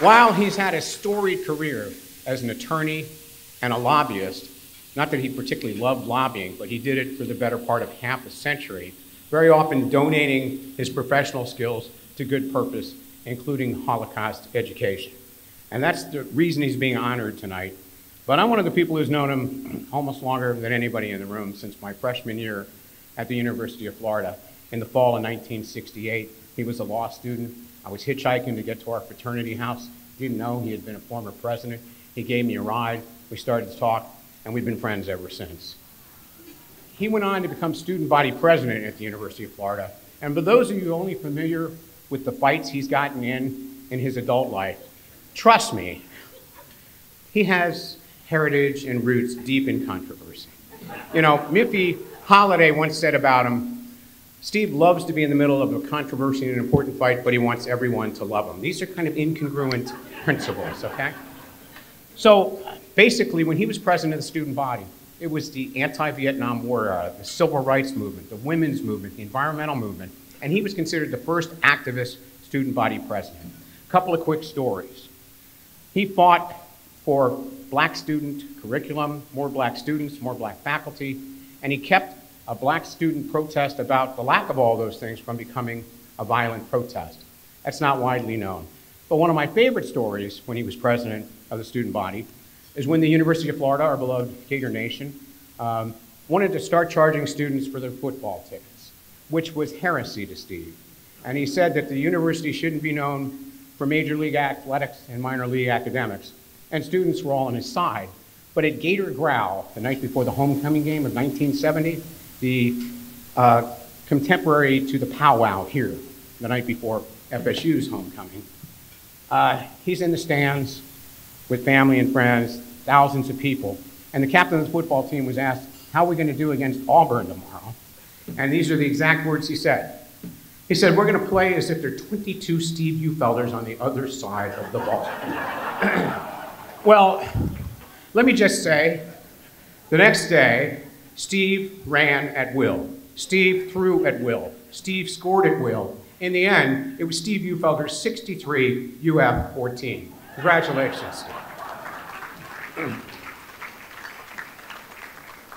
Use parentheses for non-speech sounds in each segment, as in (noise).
While he's had a storied career as an attorney and a lobbyist, not that he particularly loved lobbying, but he did it for the better part of half a century, very often donating his professional skills to good purpose, including Holocaust education. And that's the reason he's being honored tonight. But I'm one of the people who's known him almost longer than anybody in the room since my freshman year at the University of Florida in the fall of 1968. He was a law student. I was hitchhiking to get to our fraternity house. Didn't know he had been a former president. He gave me a ride. We started to talk, and we've been friends ever since. He went on to become student body president at the University of Florida. And for those of you only familiar with the fights he's gotten in in his adult life, trust me, he has heritage and roots deep in controversy. You know, Miffy Holiday once said about him, Steve loves to be in the middle of a controversy and an important fight, but he wants everyone to love him. These are kind of incongruent principles, okay? So basically, when he was president of the student body, it was the anti-Vietnam War era, the civil rights movement, the women's movement, the environmental movement, and he was considered the first activist student body president. A couple of quick stories. He fought for black student curriculum, more black students, more black faculty, and he kept a black student protest about the lack of all those things from becoming a violent protest. That's not widely known. But one of my favorite stories when he was president of the student body is when the University of Florida, our beloved Gator Nation, um, wanted to start charging students for their football tickets, which was heresy to Steve. And he said that the university shouldn't be known for major league athletics and minor league academics, and students were all on his side. But at Gator Growl, the night before the homecoming game of 1970, the uh, contemporary to the powwow here the night before FSU's homecoming. Uh, he's in the stands with family and friends, thousands of people. And the captain of the football team was asked, How are we going to do against Auburn tomorrow? And these are the exact words he said. He said, We're going to play as if there are 22 Steve Uhlfelders on the other side of the ball. (clears throat) well, let me just say, the next day, Steve ran at will. Steve threw at will. Steve scored at will. In the end, it was Steve Uhlfelder 63, UF 14. Congratulations, Steve.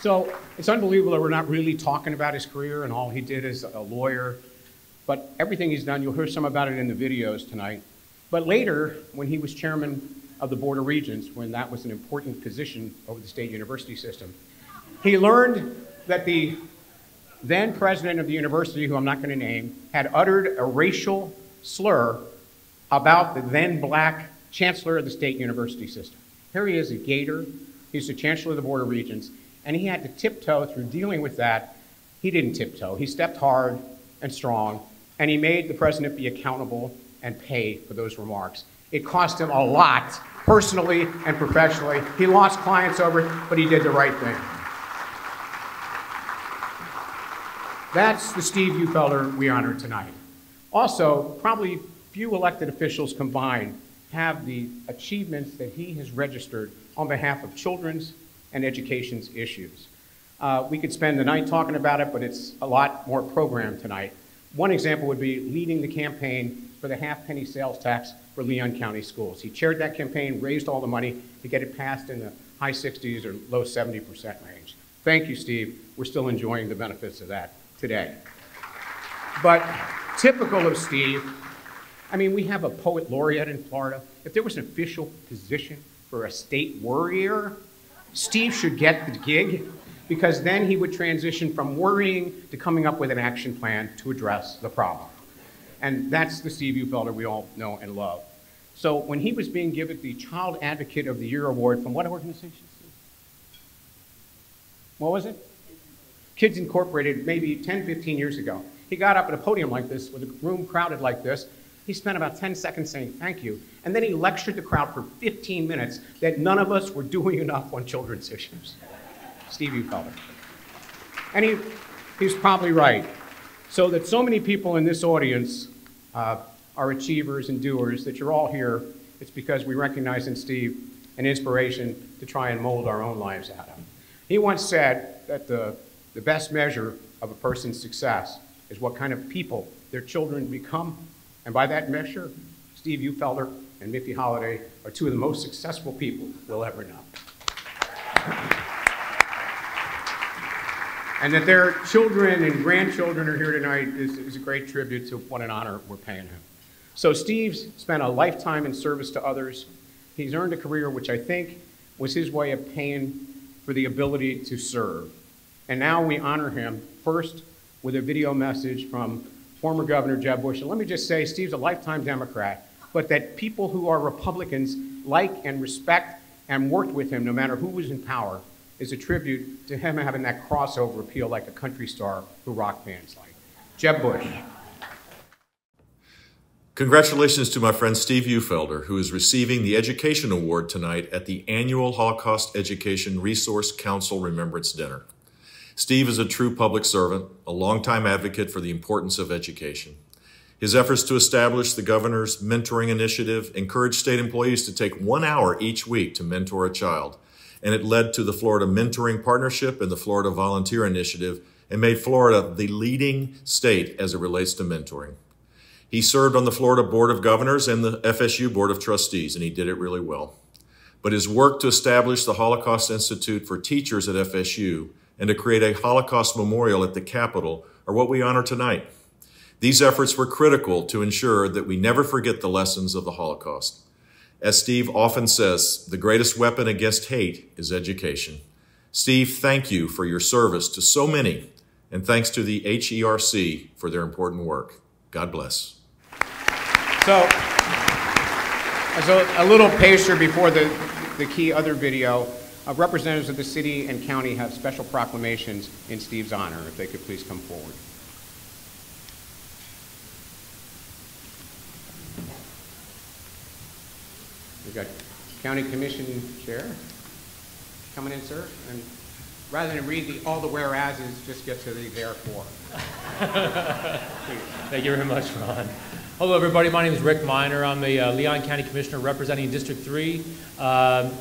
So it's unbelievable that we're not really talking about his career and all he did as a lawyer, but everything he's done, you'll hear some about it in the videos tonight. But later, when he was chairman of the Board of Regents, when that was an important position over the state university system, he learned that the then president of the university, who I'm not going to name, had uttered a racial slur about the then black chancellor of the state university system. Here he is, a Gator. He's the chancellor of the Board of Regents, and he had to tiptoe through dealing with that. He didn't tiptoe. He stepped hard and strong, and he made the president be accountable and pay for those remarks. It cost him a lot, personally and professionally. He lost clients over it, but he did the right thing. That's the Steve Uhlfelder we honor tonight. Also, probably few elected officials combined have the achievements that he has registered on behalf of children's and education's issues. Uh, we could spend the night talking about it, but it's a lot more programmed tonight. One example would be leading the campaign for the half penny sales tax for Leon County schools. He chaired that campaign, raised all the money to get it passed in the high 60s or low 70% range. Thank you, Steve. We're still enjoying the benefits of that today. But typical of Steve, I mean, we have a poet laureate in Florida. If there was an official position for a state worrier, Steve should get the gig because then he would transition from worrying to coming up with an action plan to address the problem. And that's the Steve Uhlfelder we all know and love. So when he was being given the Child Advocate of the Year award from what organization? What was it? Kids Incorporated, maybe 10, 15 years ago. He got up at a podium like this with a room crowded like this. He spent about 10 seconds saying thank you. And then he lectured the crowd for 15 minutes that none of us were doing (laughs) enough on children's issues. Steve Uhlfelder. And he, he's probably right. So that so many people in this audience uh, are achievers and doers, that you're all here, it's because we recognize in Steve an inspiration to try and mold our own lives out of. He once said that the the best measure of a person's success is what kind of people their children become. And by that measure, Steve Uhlfelder and Miffy Holiday are two of the most successful people we'll ever know. And that their children and grandchildren are here tonight is, is a great tribute to what an honor we're paying him. So Steve's spent a lifetime in service to others. He's earned a career which I think was his way of paying for the ability to serve. And now we honor him first with a video message from former Governor Jeb Bush. And let me just say, Steve's a lifetime Democrat, but that people who are Republicans like and respect and worked with him, no matter who was in power, is a tribute to him having that crossover appeal like a country star who rock bands like. Jeb Bush. Congratulations to my friend Steve Uhlfelder, who is receiving the Education Award tonight at the annual Holocaust Education Resource Council Remembrance Dinner. Steve is a true public servant, a longtime advocate for the importance of education. His efforts to establish the governor's mentoring initiative encouraged state employees to take one hour each week to mentor a child, and it led to the Florida Mentoring Partnership and the Florida Volunteer Initiative and made Florida the leading state as it relates to mentoring. He served on the Florida Board of Governors and the FSU Board of Trustees, and he did it really well. But his work to establish the Holocaust Institute for Teachers at FSU and to create a Holocaust memorial at the Capitol are what we honor tonight. These efforts were critical to ensure that we never forget the lessons of the Holocaust. As Steve often says, the greatest weapon against hate is education. Steve, thank you for your service to so many, and thanks to the HERC for their important work. God bless. So, a little pacer before the, the key other video, uh, representatives of the city and county have special proclamations in Steve's honor. If they could please come forward. We've got County Commission Chair coming in, sir. And rather than read the, all the whereases, just get to the therefore. (laughs) Thank you very much, Ron. Hello, everybody. My name is Rick Minor. I'm the uh, Leon County Commissioner representing District 3. Uh,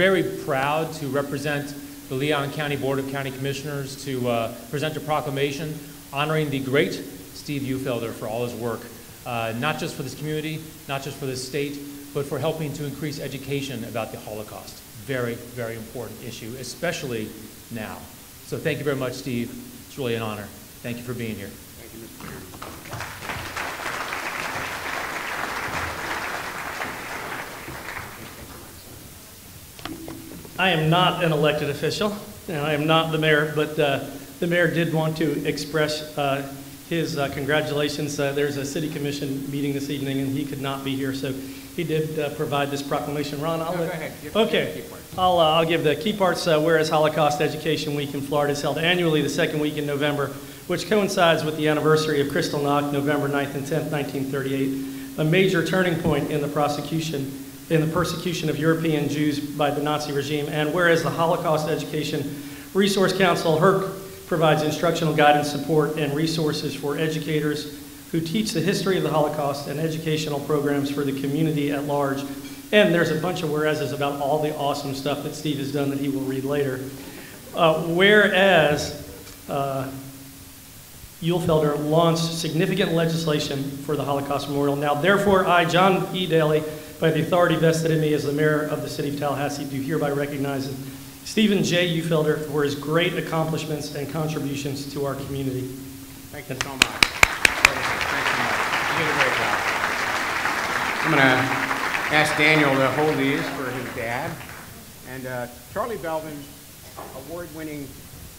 very proud to represent the Leon County Board of County Commissioners to uh, present a proclamation honoring the great Steve Uhlfelder for all his work, uh, not just for this community, not just for this state, but for helping to increase education about the Holocaust. Very, very important issue, especially now. So thank you very much, Steve. It's really an honor. Thank you for being here. Thank you, Mr. Chairman. I am not an elected official, and I am not the mayor, but uh, the mayor did want to express uh, his uh, congratulations. Uh, there's a city commission meeting this evening, and he could not be here, so he did uh, provide this proclamation. Ron, I'll No, let- go ahead. Give- Okay, give the key parts. I'll, uh, I'll give the key parts. Whereas Holocaust Education Week in Florida is held annually the second week in November, which coincides with the anniversary of Kristallnacht, November 9th and 10th, 1938, a major turning point in the prosecution in the persecution of European Jews by the Nazi regime. And whereas the Holocaust Education Resource Council, HERC, provides instructional guidance, support, and resources for educators who teach the history of the Holocaust and educational programs for the community at large. And there's a bunch of whereases about all the awesome stuff that Steve has done that he will read later. Uh, whereas uh, Uhlfelder launched significant legislation for the Holocaust Memorial. Now, therefore, I, John E. Dailey, by the authority vested in me as the mayor of the city of Tallahassee, do hereby recognize Stephen J. Uhlfelder for his great accomplishments and contributions to our community. Thank you so much. Thanks so much. You did a great job. I'm going to ask Daniel to hold these for his dad. And uh, Charlie Belvin, award-winning,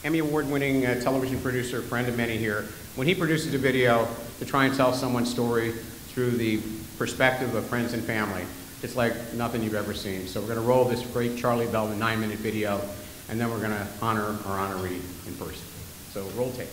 Emmy award-winning uh, television producer, friend of many here, when he produces a video to try and tell someone's story through the perspective of friends and family, it's like nothing you've ever seen. So we're going to roll this great Charlie Belvin nine-minute video, and then we're going to honor our honoree in person. So roll tape.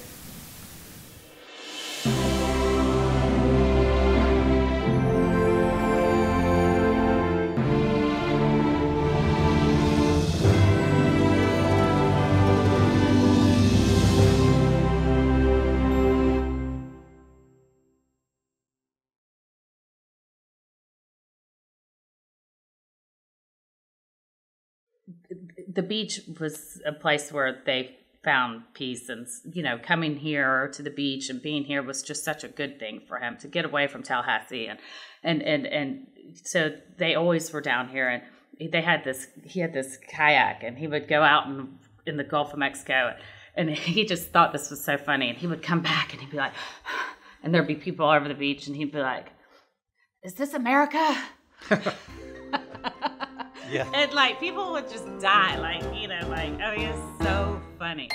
The beach was a place where they found peace and you know coming here to the beach and being here was just such a good thing for him to get away from Tallahassee and and and and so they always were down here, and they had this. He had this kayak, and he would go out in, in the Gulf of Mexico, and (laughs) he just thought this was so funny. And he would come back, and he'd be like, (sighs) and there'd be people all over the beach, and he'd be like, "Is this America?" (laughs) Yeah. (laughs) And like people would just die, like you know, like oh, he is so funny.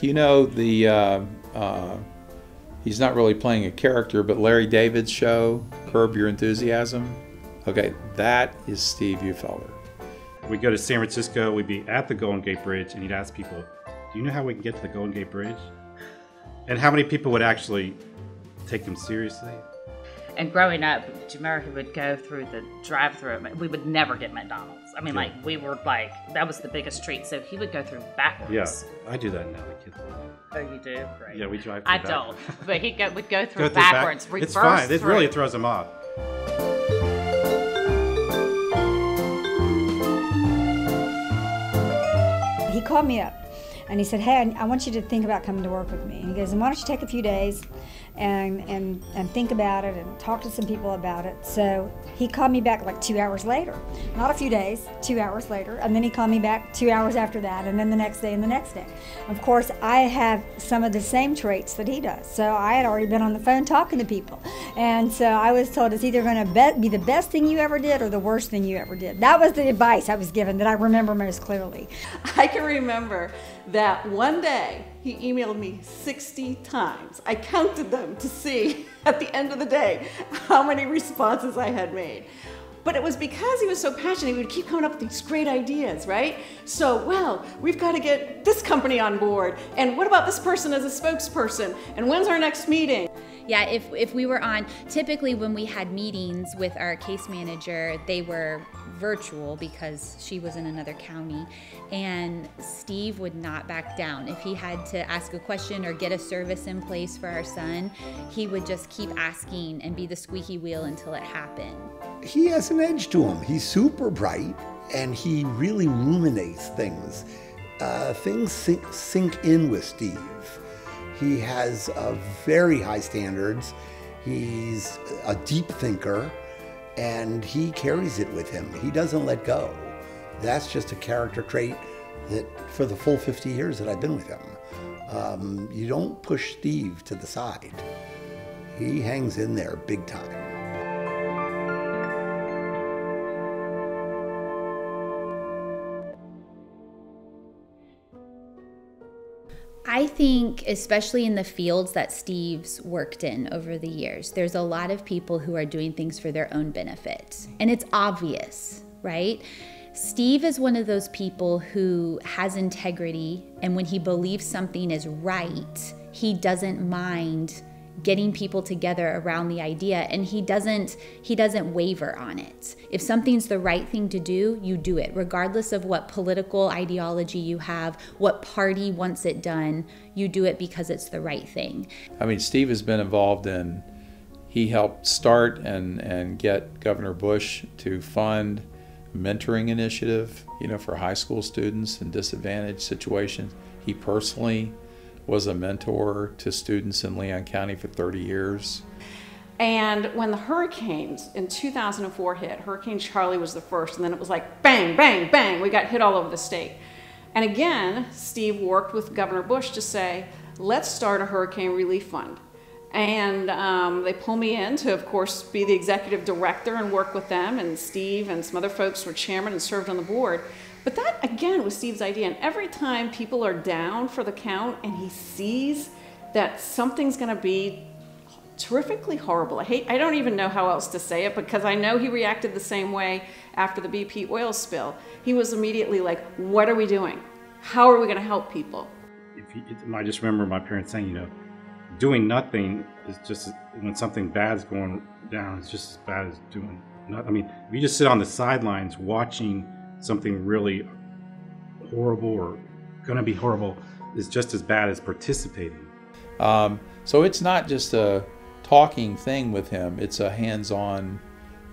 You know the uh, uh, he's not really playing a character, but Larry David's show, Curb Your Enthusiasm. Okay, that is Steve Uhlfelder. We'd go to San Francisco, we'd be at the Golden Gate Bridge, and he'd ask people, Do you know how we can get to the Golden Gate Bridge? And how many people would actually take them seriously? And growing up, Jamaica would go through the drive-through. We would never get McDonald's. I mean, like we were like that was the biggest treat. So he would go through backwards. Yeah, I do that now. The kids. Oh, you do? Great. Yeah, we drive. I through don't, but he go, would go (laughs) Go through through back- backwards, It's fine. It really throws them off. he called me up and he said, Hey, I want you to think about coming to work with me. And he goes, And why don't you take a few days and, and, and think about it and talk to some people about it? So he called me back like two hours later. Not a few days, two hours later. And then he called me back two hours after that, and then the next day and the next day. Of course, I have some of the same traits that he does. So I had already been on the phone talking to people. And so I was told it's either going to be, be the best thing you ever did or the worst thing you ever did. That was the advice I was given that I remember most clearly. I can remember that one day he emailed me 60 times. I counted them to see (laughs) at the end of the day how many responses I had made. But it was because he was so passionate, he would keep coming up with these great ideas, right? So, well, we've got to get this company on board. And what about this person as a spokesperson? And when's our next meeting? Yeah, if, if we were on, typically when we had meetings with our case manager, they were virtual because she was in another county. And Steve would not back down. If he had to ask a question or get a service in place for our son, he would just keep asking and be the squeaky wheel until it happened. he has an edge to him. He's super bright and he really ruminates things. Uh, things sink, sink in with Steve. He has uh, very high standards. He's a deep thinker and he carries it with him. He doesn't let go. That's just a character trait that for the full 50 years that I've been with him, um, you don't push Steve to the side. He hangs in there big time. I think, especially in the fields that Steve's worked in over the years, there's a lot of people who are doing things for their own benefit. And it's obvious, right? Steve is one of those people who has integrity, and when he believes something is right, he doesn't mind getting people together around the idea and he doesn't he doesn't waver on it. If something's the right thing to do you do it. Regardless of what political ideology you have what party wants it done you do it because it's the right thing. I mean, Steve has been involved in, he helped start and, and get Governor Bush to fund mentoring initiative, you know, for high school students in disadvantaged situations. He personally was a mentor to students in Leon County for 30 years. And when the hurricanes in 2004 hit, Hurricane Charley was the first, and then it was like bang, bang, bang, we got hit all over the state. And again, Steve worked with Governor Bush to say, let's start a hurricane relief fund. And um, they pulled me in to, of course, be the executive director and work with them. And Steve and some other folks were chairman and served on the board. But that, again, was Steve's idea. And every time people are down for the count and he sees that something's going to be terrifically horrible. I hate I don't even know how else to say it because I know he reacted the same way after the BP oil spill. He was immediately like, "What are we doing? How are we going to help people?" If you, I just remember my parents saying, you know, doing nothing is just when something bad's going down. It's just as bad as doing nothing. I mean, if you just sit on the sidelines watching something really horrible or going to be horrible, is just as bad as participating. Um, so it's not just a talking thing with him, it's a hands on,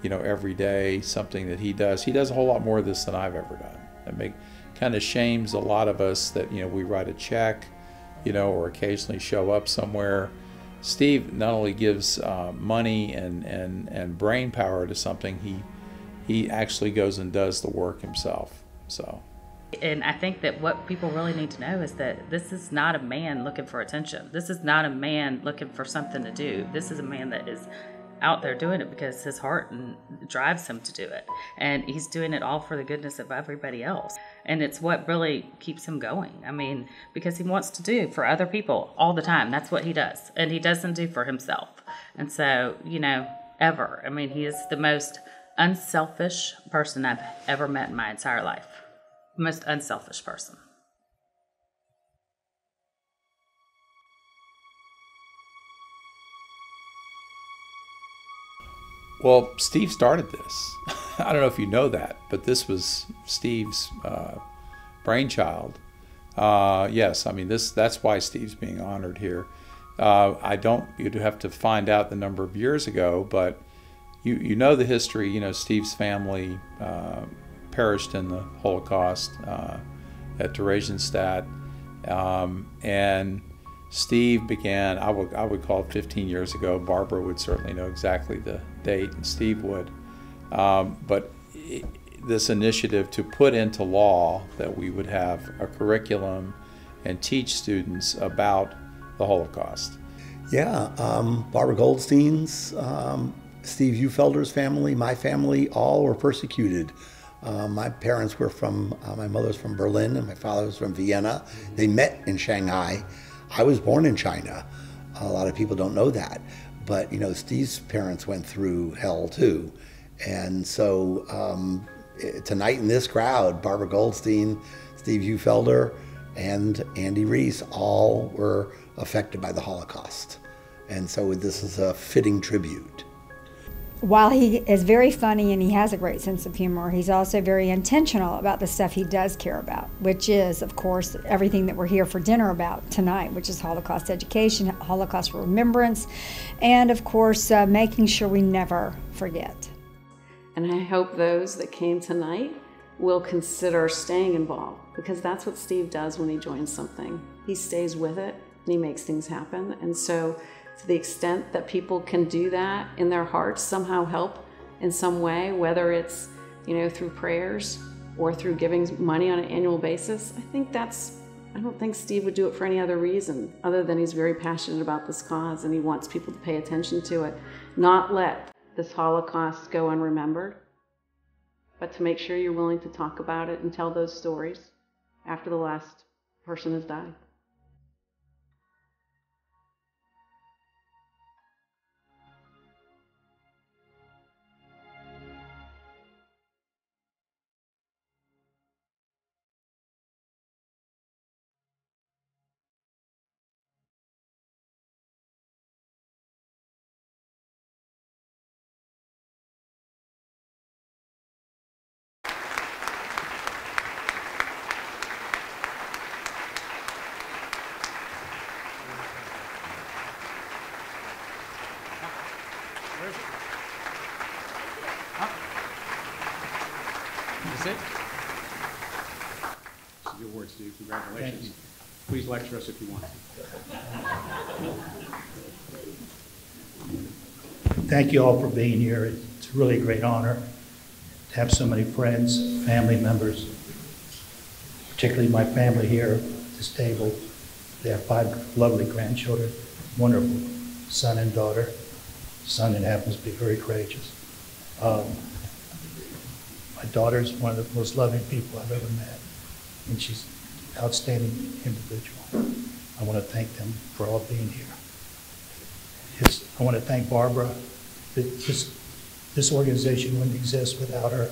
you know, every day, something that he does. He does a whole lot more of this than I've ever done. That make kind of shames a lot of us that you know we write a check, you know, or occasionally show up somewhere. Steve not only gives uh, money and, and, and brain power to something, he he actually goes and does the work himself. So. And I think that what people really need to know is that this is not a man looking for attention. This is not a man looking for something to do. This is a man that is out there doing it because his heart drives him to do it. And he's doing it all for the goodness of everybody else. And it's what really keeps him going. I mean, because he wants to do for other people all the time. That's what he does. And he doesn't do for himself. And so, you know, ever. I mean, he is the most unselfish person I've ever met in my entire life. Most unselfish person. Well, Steve started this. (laughs) I don't know if you know that, but this was Steve's uh, brainchild. Uh, yes, I mean this. That's why Steve's being honored here. Uh, I don't. You'd have to find out the number of years ago, but you you know the history. You know Steve's family uh, perished in the Holocaust uh, at Theresienstadt, um, and Steve began. I would I would call it 15 years ago. Barbara would certainly know exactly the date, and Steve would. Um, but this initiative to put into law that we would have a curriculum and teach students about the Holocaust. Yeah, um, Barbara Goldstein's, um, Steve Uhlfelder's family, my family, all were persecuted. Uh, my parents were from, uh, my mother's from Berlin and my father was from Vienna. They met in Shanghai. I was born in China. A lot of people don't know that. But, you know, Steve's parents went through hell too. And so um, tonight in this crowd, Barbara Goldstein, Steve Uhlfelder, and Andy Reese all were affected by the Holocaust. And so this is a fitting tribute. While he is very funny and he has a great sense of humor, he's also very intentional about the stuff he does care about, which is, of course, everything that we're here for dinner about tonight, which is Holocaust education, Holocaust remembrance, and, of course, uh, making sure we never forget. And I hope those that came tonight will consider staying involved because that's what Steve does when he joins something. He stays with it and he makes things happen. And so, to the extent that people can do that in their hearts, somehow help in some way, whether it's you know through prayers or through giving money on an annual basis, I think that's. I don't think Steve would do it for any other reason other than he's very passionate about this cause and he wants people to pay attention to it, not let this Holocaust go unremembered, but to make sure you're willing to talk about it and tell those stories after the last person has died. It? This is your award, Steve. Congratulations. Please lecture us if you want. Thank you all for being here. It's really a great honor to have so many friends, family members, particularly my family here at this table. They have five lovely grandchildren, wonderful son and daughter. Son that happens to be very courageous. Um, my daughter is one of the most loving people I've ever met, and she's an outstanding individual. I want to thank them for all being here. It's, I want to thank Barbara. This, this organization wouldn't exist without her,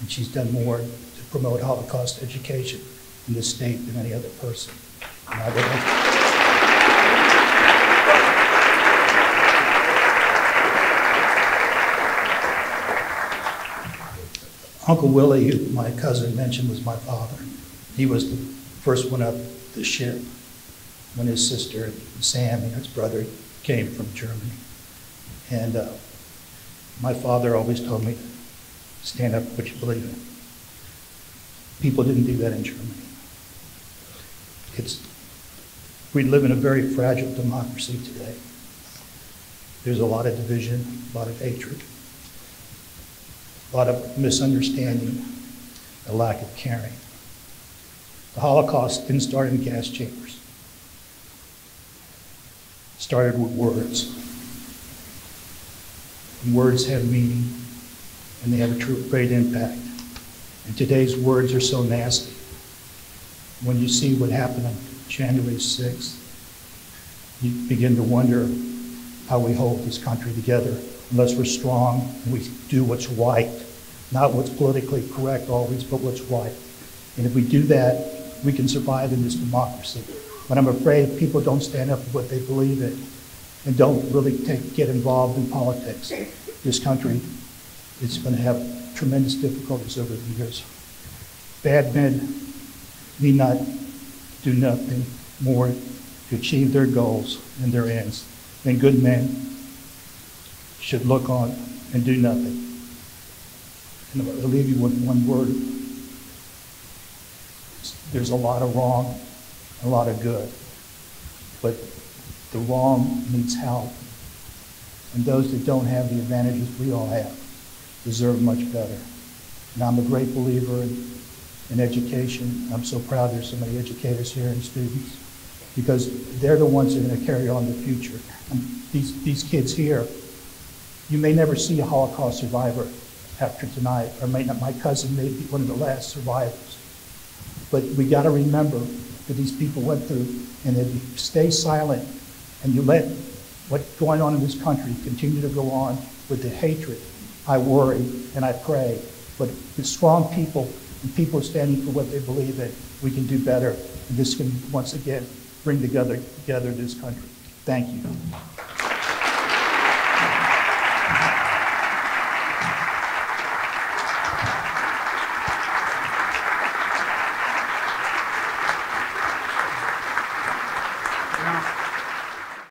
and she's done more to promote Holocaust education in this state than any other person. And I would like Uncle Willie, who my cousin mentioned, was my father. He was the first one up the ship when his sister Sam and his brother came from Germany. And uh, my father always told me, stand up for what you believe in. People didn't do that in Germany. It's, we live in a very fragile democracy today. There's a lot of division, a lot of hatred, a lot of misunderstanding, a lack of caring. The Holocaust didn't start in gas chambers. It started with words. And words have meaning, and they have a true great impact. And today's words are so nasty. When you see what happened on January 6th, you begin to wonder how we hold this country together unless we're strong and we do what's right, not what's politically correct always, but what's right. And if we do that, we can survive in this democracy. But I'm afraid people don't stand up for what they believe in and don't really take, get involved in politics. This country is going to have tremendous difficulties over the years. Bad men need not do nothing more to achieve their goals and their ends than good men should look on and do nothing. And I'll leave you with one word. There's a lot of wrong, a lot of good. But the wrong needs help. And those that don't have the advantages we all have deserve much better. And I'm a great believer in, in education. I'm so proud there's so many educators here and students because they're the ones that are going to carry on the future. And these, these kids here, you may never see a Holocaust survivor after tonight, or may not, my cousin may be one of the last survivors. But we got to remember that these people went through, and if you stay silent and you let what's going on in this country continue to go on with the hatred, I worry and I pray. But with strong people and people standing for what they believe in, we can do better. And this can once again bring together, together this country. Thank you.